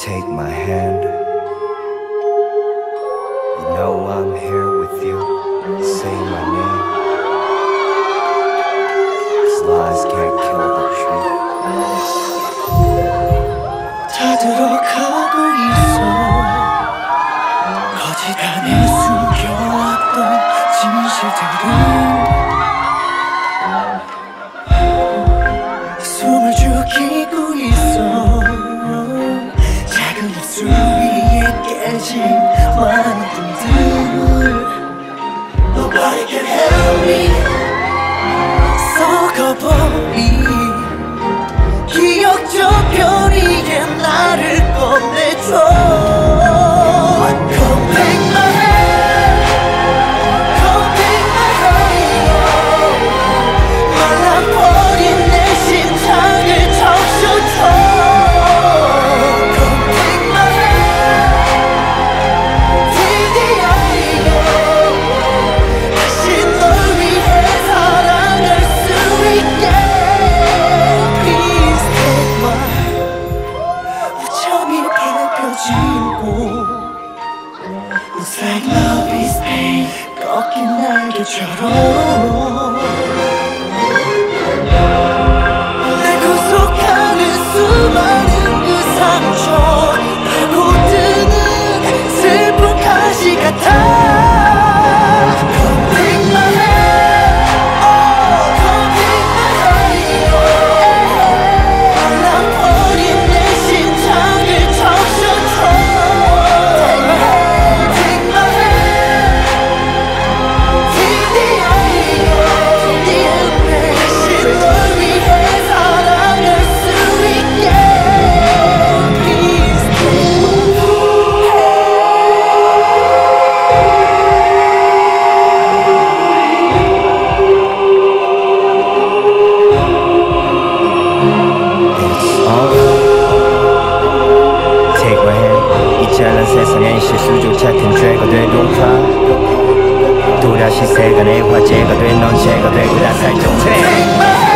take my hand. You know I'm here with you. Say my name. Cause lies can't kill the truth. 다 들어가고 있어 거짓 안에 숨겨왔던 진실들은 작은 입술 위에 깨진 많은 꺾인 날개처럼 내 실수조차 큰 죄가 되고파 또다시 세간의 화제가 돼넌 죄가 되고 나살좀 돼.